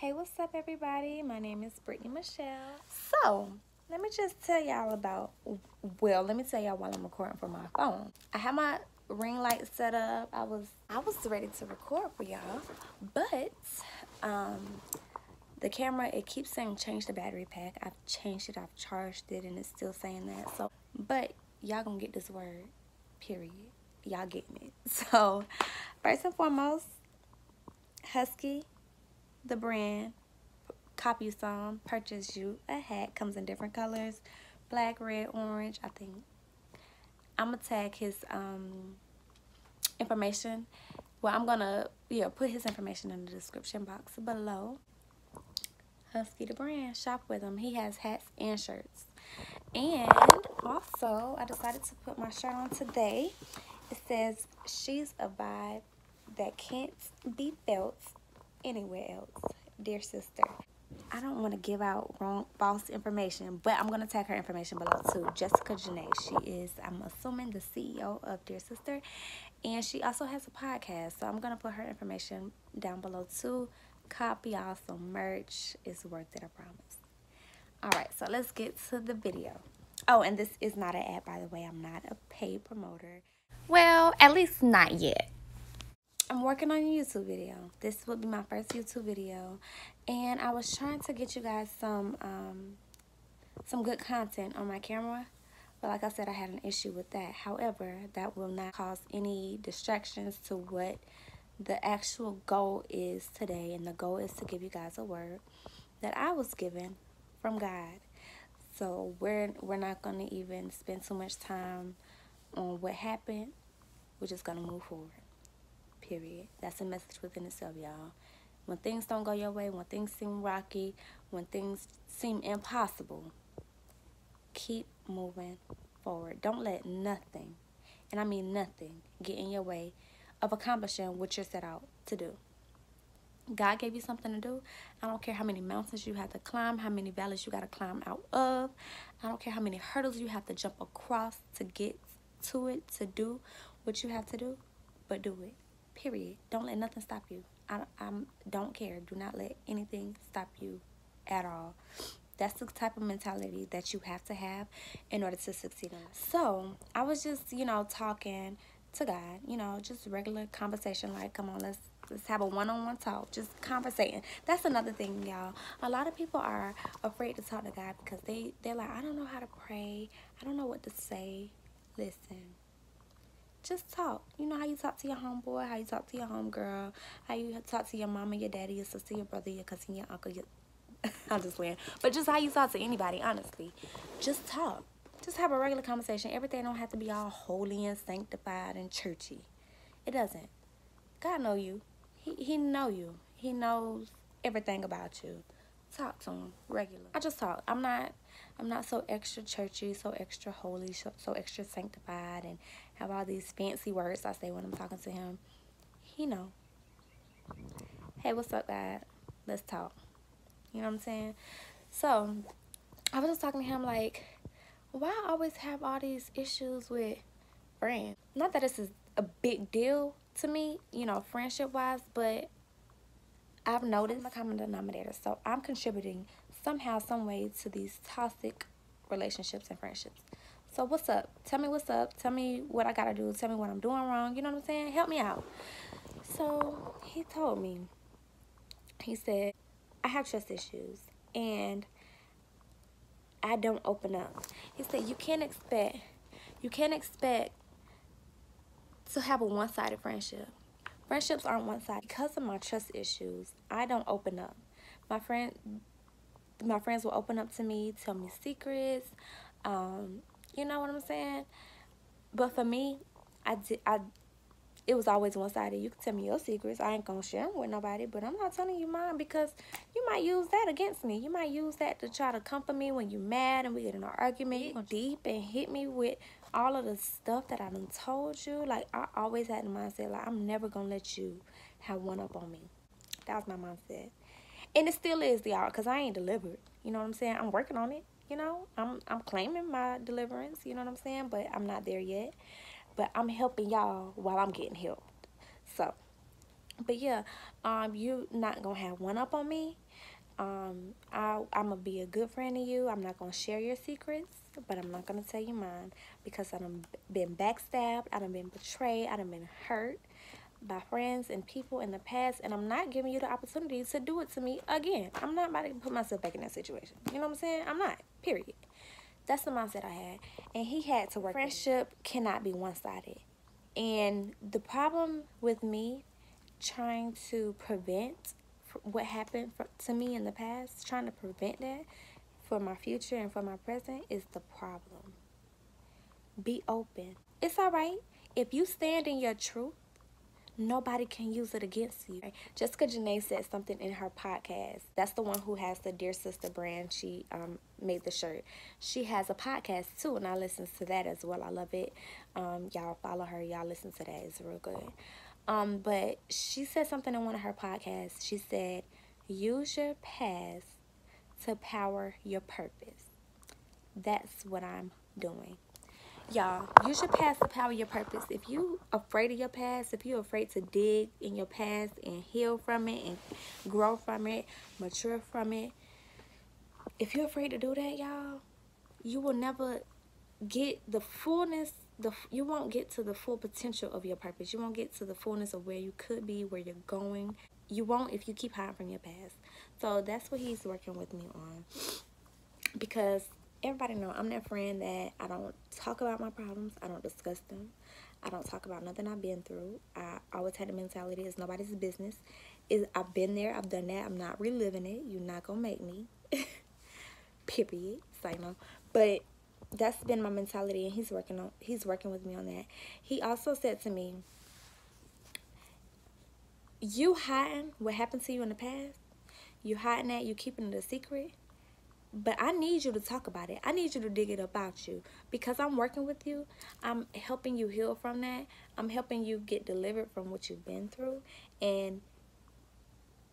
Hey, what's up, everybody? My name is Brittany Michelle. So, let me just tell y'all about, well, let me tell y'all while I'm recording from my phone. I have my ring light set up. I was I was ready to record for y'all, but um, the camera it keeps saying change the battery pack. I've changed it. I've charged it, and it's still saying that. So, but y'all gonna get this word, period. Y'all getting it. So, first and foremost, Husky, the brand, copy some, purchase you a hat. Comes in different colors, black, red, orange. I think I'm gonna tag his um, information. Well, I'm gonna yeah put his information in the description box below. Husky the brand, shop with him. He has hats and shirts. And also, I decided to put my shirt on today. It says, she's a vibe that can't be felt anywhere else. Dear sister. I don't want to give out wrong false information, but I'm going to tag her information below too. Jessica Jena. She is, I'm assuming, the CEO of Dear Sister. And she also has a podcast. So I'm going to put her information down below too. Copy y'all some merch. It's worth it, I promise. Alright, so let's get to the video. Oh, and this is not an ad, by the way. I'm not a paid promoter. Well, at least not yet. I'm working on a YouTube video. This will be my first YouTube video. And I was trying to get you guys some um, some good content on my camera. But like I said, I had an issue with that. However, that will not cause any distractions to what the actual goal is today. And the goal is to give you guys a word that I was given from God. So we're we're not going to even spend too much time on what happened. We're just going to move forward. Period. That's a message within itself, y'all. When things don't go your way, when things seem rocky, when things seem impossible, keep moving forward. Don't let nothing, and I mean nothing, get in your way of accomplishing what you're set out to do. God gave you something to do. I don't care how many mountains you have to climb, how many valleys you got to climb out of. I don't care how many hurdles you have to jump across to get to it, to do what you have to do, but do it. Period. Don't let nothing stop you. I, I don't care. Do not let anything stop you at all. That's the type of mentality that you have to have in order to succeed in. So I was just, you know, talking to God, you know, just regular conversation. Like, come on, let's let's have a one-on-one talk just conversating that's another thing y'all a lot of people are afraid to talk to god because they they're like i don't know how to pray i don't know what to say listen just talk. You know how you talk to your homeboy, how you talk to your homegirl, how you talk to your mama, your daddy, your sister, your brother, your cousin, your uncle. Your... I'm just playing. But just how you talk to anybody, honestly. Just talk. Just have a regular conversation. Everything don't have to be all holy and sanctified and churchy. It doesn't. God know you. He, he know you. He knows everything about you. Talk to him regular. I just talk. I'm not I'm not so extra churchy, so extra holy, so, so extra sanctified, and have all these fancy words I say when I'm talking to him. He know. Hey, what's up, God? Let's talk. You know what I'm saying? So, I was just talking to him like, why I always have all these issues with friends? Not that this is a big deal to me, you know, friendship-wise, but I've noticed a common denominator. So, I'm contributing somehow, some way to these toxic relationships and friendships. So what's up? Tell me what's up. Tell me what I gotta do. Tell me what I'm doing wrong. You know what I'm saying? Help me out. So he told me, he said, I have trust issues and I don't open up. He said, you can't expect, you can't expect to have a one-sided friendship. Friendships aren't one-sided. Because of my trust issues, I don't open up. My friend, my friends will open up to me, tell me secrets. Um, you know what I'm saying? But for me, I did. I it was always one sided. You can tell me your secrets. I ain't gonna share them with nobody, but I'm not telling you mine because you might use that against me. You might use that to try to comfort me when you're mad and we get in an argument. You go deep and hit me with all of the stuff that I done told you. Like I always had the mindset like I'm never gonna let you have one up on me. That was my mindset. And it still is, y'all, because I ain't delivered. You know what I'm saying? I'm working on it. You know, I'm I'm claiming my deliverance. You know what I'm saying? But I'm not there yet. But I'm helping y'all while I'm getting helped. So, but yeah, um, you not gonna have one up on me. Um, I I'm gonna be a good friend to you. I'm not gonna share your secrets, but I'm not gonna tell you mine because I've been backstabbed. I've been betrayed. I've been hurt by friends and people in the past, and I'm not giving you the opportunity to do it to me again. I'm not about to put myself back in that situation. You know what I'm saying? I'm not. Period. That's the mindset I had, and he had to work. Friendship cannot be one sided, and the problem with me trying to prevent what happened to me in the past, trying to prevent that for my future and for my present is the problem. Be open. It's all right. If you stand in your truth, nobody can use it against you. Jessica Jena said something in her podcast. That's the one who has the Dear Sister brand. She um, made the shirt. She has a podcast too, and I listen to that as well. I love it. Um, y'all follow her. Y'all listen to that. It's real good. Um, but she said something in one of her podcasts. She said, use your past to power your purpose. That's what I'm doing. Y'all, use your past to power your purpose. If you afraid of your past, if you're afraid to dig in your past and heal from it and grow from it, mature from it, if you're afraid to do that, y'all, you will never get the fullness the you won't get to the full potential of your purpose. You won't get to the fullness of where you could be, where you're going. You won't if you keep hiding from your past. So that's what he's working with me on. Because everybody know I'm that friend that I don't talk about my problems. I don't discuss them. I don't talk about nothing I've been through. I always had the mentality it's nobody's business. Is I've been there, I've done that. I'm not reliving it. You're not gonna make me. Period. Know. But that's been my mentality and he's working on he's working with me on that he also said to me you hiding what happened to you in the past you hiding that you keeping it a secret but I need you to talk about it. I need you to dig it about you because I'm working with you. I'm helping you heal from that. I'm helping you get delivered from what you've been through. And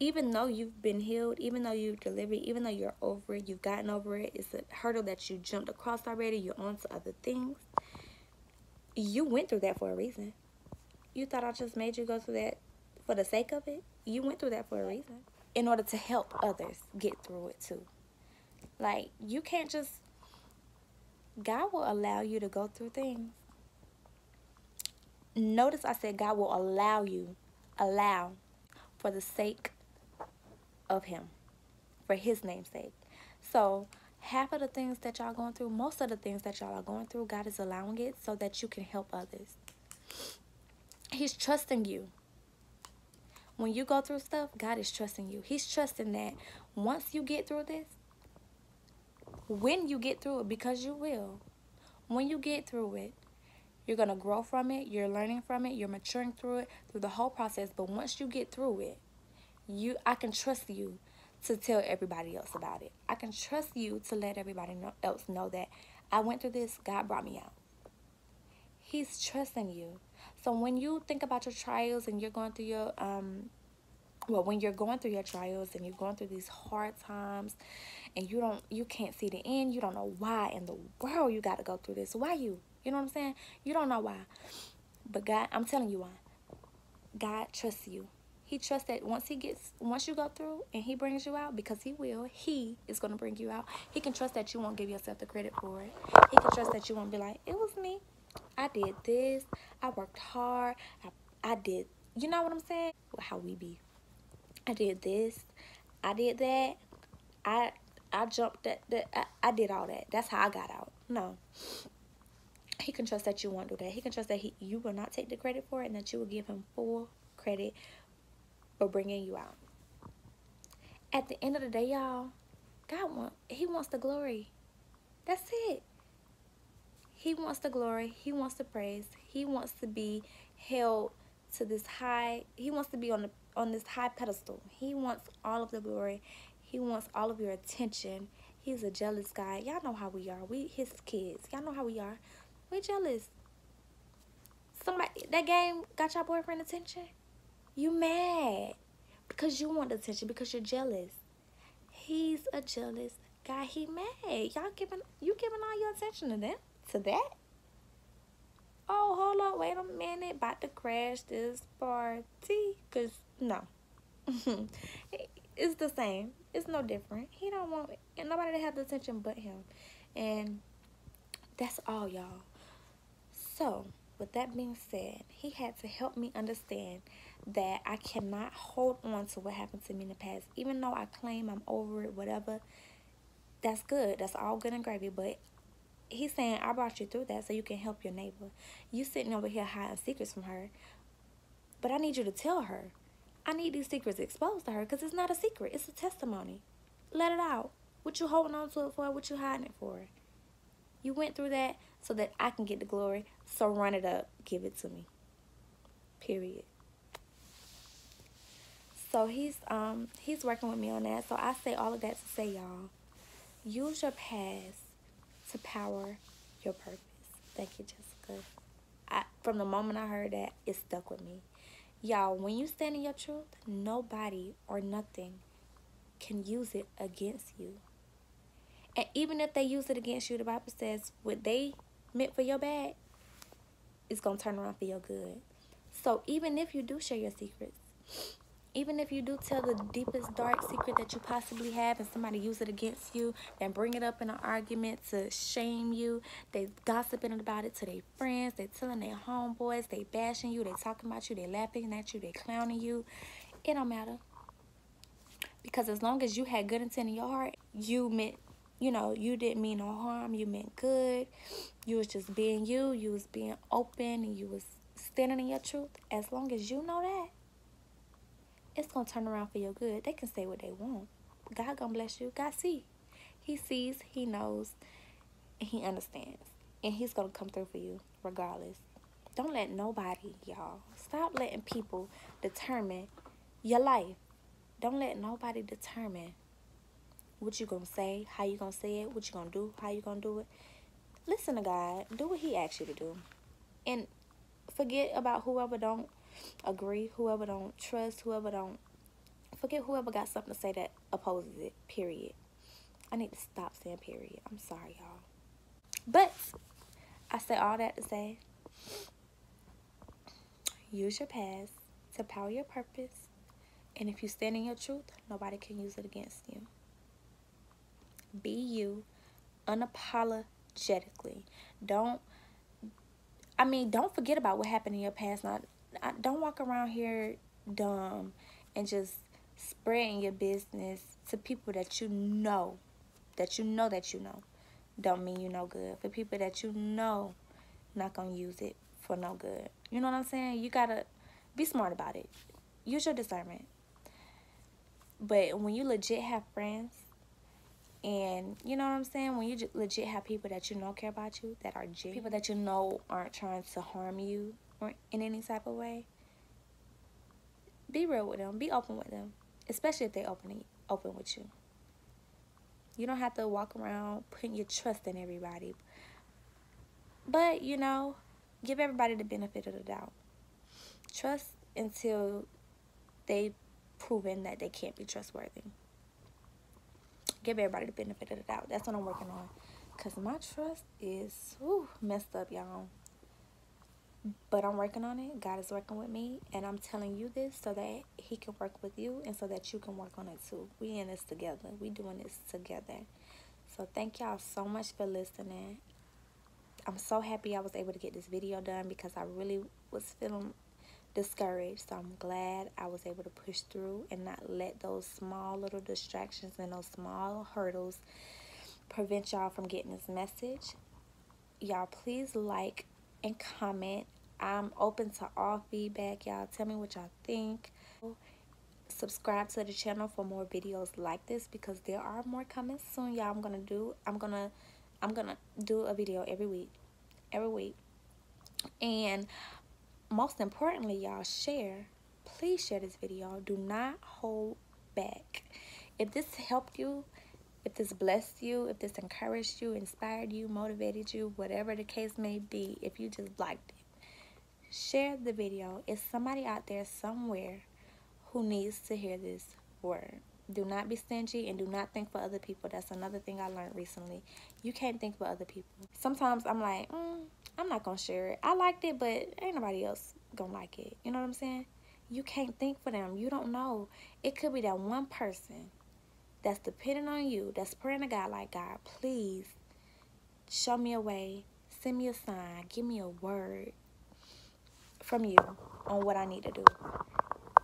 even though you've been healed, even though you've delivered, even though you're over it, you've gotten over it, it's a hurdle that you jumped across already, you're on to other things. You went through that for a reason. You thought I just made you go through that for the sake of it? You went through that for a reason. In order to help others get through it too. Like, you can't just, God will allow you to go through things. Notice I said God will allow you, allow, for the sake of him for his namesake. So half of the things that y'all going through, most of the things that y'all are going through, God is allowing it so that you can help others. He's trusting you. When you go through stuff, God is trusting you. He's trusting that once you get through this, when you get through it, because you will, when you get through it, you're going to grow from it, you're learning from it, you're maturing through it, through the whole process. But once you get through it, you I can trust you to tell everybody else about it. I can trust you to let everybody else know that I went through this, God brought me out. He's trusting you. So when you think about your trials and you're going through your um well when you're going through your trials and you're going through these hard times and you don't you can't see the end, you don't know why in the world you got to go through this. Why you? You know what I'm saying? You don't know why. But God, I'm telling you why. God trusts you. He trusts that once he gets, once you go through and he brings you out, because he will, he is going to bring you out. He can trust that you won't give yourself the credit for it. He can trust that you won't be like, it was me. I did this. I worked hard. I, I did, you know what I'm saying? How we be. I did this. I did that. I I jumped that, that I, I did all that. That's how I got out. No. He can trust that you won't do that. He can trust that he, you will not take the credit for it and that you will give him full credit for bringing you out. At the end of the day, y'all, God want He wants the glory. That's it. He wants the glory. He wants the praise. He wants to be held to this high. He wants to be on the on this high pedestal. He wants all of the glory. He wants all of your attention. He's a jealous guy. Y'all know how we are. We his kids. Y'all know how we are. We jealous. Somebody that game got your boyfriend attention. You mad because you want attention because you're jealous. He's a jealous guy. He mad. Y'all giving you giving all your attention to them to that. Oh, hold on, wait a minute. About to crash this party. Cause No. it's the same. It's no different. He don't want and nobody to have the attention but him. And that's all y'all. So with that being said, he had to help me understand that I cannot hold on to what happened to me in the past. Even though I claim I'm over it, whatever, that's good. That's all good and gravy. But he's saying, I brought you through that so you can help your neighbor. You sitting over here hiding secrets from her. But I need you to tell her. I need these secrets exposed to her because it's not a secret. It's a testimony. Let it out. What you holding on to it for? What you hiding it for? You went through that so that I can get the glory. So run it up. Give it to me. Period. So he's um he's working with me on that. So I say all of that to say y'all, use your past to power your purpose. Thank you, Jessica. I, from the moment I heard that, it stuck with me. Y'all, when you stand in your truth, nobody or nothing can use it against you. And even if they use it against you, the Bible says what they meant for your bad, is going to turn around for your good. So even if you do share your secrets, even if you do tell the deepest dark secret that you possibly have and somebody use it against you and bring it up in an argument to shame you. They gossiping about it to their friends. They telling their homeboys. They bashing you. They talking about you. They laughing at you. They clowning you. It don't matter. Because as long as you had good intent in your heart you meant you know you didn't mean no harm. You meant good. You was just being you. You was being open and you was standing in your truth. As long as you know that it's gonna turn around for your good. They can say what they want. God gonna bless you. God see. He sees, he knows, and he understands. And he's gonna come through for you regardless. Don't let nobody, y'all. Stop letting people determine your life. Don't let nobody determine what you gonna say, how you gonna say it, what you gonna do, how you gonna do it. Listen to God. Do what he asks you to do. And forget about whoever don't agree, whoever don't trust, whoever don't forget whoever got something to say that opposes it, period. I need to stop saying period. I'm sorry, y'all. But I say all that to say use your past to power your purpose. And if you stand in your truth, nobody can use it against you. Be you unapologetically. Don't I mean, don't forget about what happened in your past. Not don't walk around here dumb and just spreading your business to people that you know, that you know that you know, don't mean you no good. For people that you know not gonna use it for no good. You know what I'm saying? You gotta be smart about it. Use your discernment. But when you legit have friends, and you know what I'm saying? When you legit have people that you know care about you, that are genuine, people that you know aren't trying to harm you or in any type of way, be real with them. Be open with them, especially if they open open with you. You don't have to walk around putting your trust in everybody. But, you know, give everybody the benefit of the doubt. Trust until they've proven that they can't be trustworthy. Give everybody the benefit of the doubt. That's what I'm working on. Because my trust is whew, messed up, y'all. But I'm working on it. God is working with me. And I'm telling you this so that he can work with you and so that you can work on it too. We in this together. We doing this together. So thank y'all so much for listening. I'm so happy I was able to get this video done because I really was feeling discouraged. So I'm glad I was able to push through and not let those small little distractions and those small hurdles prevent y'all from getting this message. Y'all please like and comment. I'm open to all feedback. Y'all tell me what y'all think. Subscribe to the channel for more videos like this because there are more coming soon. Y'all, I'm gonna do. I'm gonna. I'm gonna do a video every week. Every week. And most importantly, y'all share. Please share this video. Do not hold back. If this helped you, if this blessed you, if this encouraged you, inspired you, motivated you, whatever the case may be, if you just liked it, share the video. It's somebody out there somewhere who needs to hear this word. Do not be stingy and do not think for other people. That's another thing I learned recently. You can't think for other people. Sometimes I'm like, mm, I'm not going to share it. I liked it, but ain't nobody else going to like it. You know what I'm saying? you can't think for them. You don't know. It could be that one person that's depending on you, that's praying to God like, God, please show me a way, send me a sign, give me a word from you on what I need to do.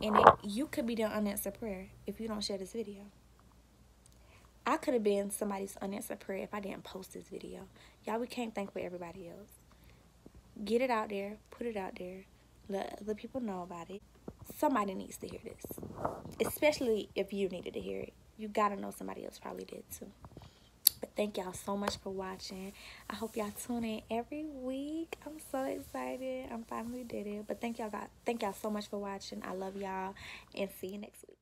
And it, you could be their unanswered prayer if you don't share this video. I could have been somebody's unanswered prayer if I didn't post this video. Y'all, we can't thank for everybody else. Get it out there. Put it out there. Let other people know about it. Somebody needs to hear this. Especially if you needed to hear it. You gotta know somebody else probably did too. But thank y'all so much for watching. I hope y'all tune in every week. I'm so excited. I'm finally did it. But thank y'all thank y'all so much for watching. I love y'all and see you next week.